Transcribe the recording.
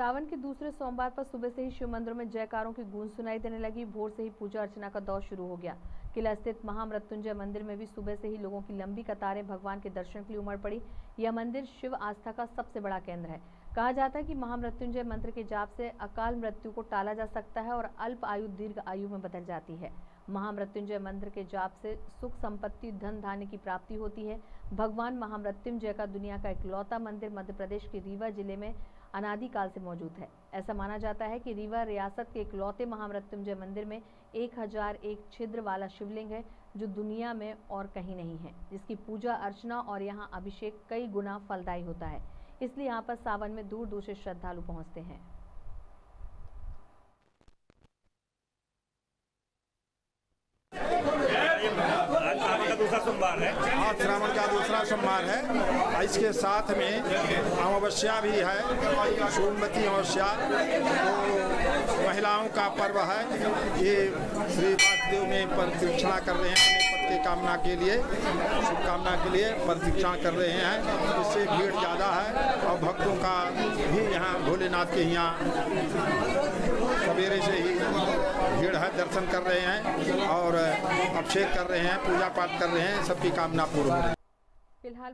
सावन के दूसरे सोमवार पर सुबह से ही शिव मंदिरों में जयकारों की गूंज सुनाई देने लगी। भोर से ही पूजा अर्चना का दौर शुरू हो गया। किला स्थित महामृत्युंजय मंदिर में भी सुबह से ही लोगों की लंबी कतारें भगवान के दर्शन के लिए उमड़ पड़ी। यह मंदिर शिव आस्था का सबसे बड़ा केंद्र है। कहा जाता है कि महामृत्युंजय मंत्र के जाप से अकाल मृत्यु को टाला जा सकता है और अल्प आयु, दीर्घ आयु में बदल जाती है। महामृत्युंजय मंत्र के जाप से सुख संपत्ति, धन धान्य की प्राप्ति होती है। भगवान महामृत्युंजय का दुनिया का इकलौता मंदिर मध्य प्रदेश के रीवा ज़िले में अनादिकाल से मौजूद है। ऐसा माना जाता है कि रीवा रियासत के इकलौते महामृत्युंजय मंदिर में एक हज़ार एक छिद्र वाला शिवलिंग है जो दुनिया में और कहीं नहीं है जिसकी पूजा अर्चना और यहाँ अभिषेक कई गुना फलदायी होता है। इसलिए यहाँ पर सावन में दूर दूर से श्रद्धालु पहुँचते हैं। दूसरा सोमवार है। आज श्रावण का दूसरा सोमवार है। इसके साथ में अमावस्या भी है सोमवती अमावस्या। तो महिलाओं का पर्व है। ये श्री वासुदेव में प्रतीक्षणा कर रहे हैं की कामना के लिए, शुभकामना के लिए प्रतीक्षण कर रहे हैं। इससे भीड़ ज़्यादा है और भक्तों का भी यहाँ भोलेनाथ के यहाँ सवेरे से ही भीड़ है, दर्शन कर रहे हैं और अभिषेक कर रहे हैं, पूजा पाठ कर रहे हैं, सबकी कामना पूर्ण हो रही है। फ़िलहाल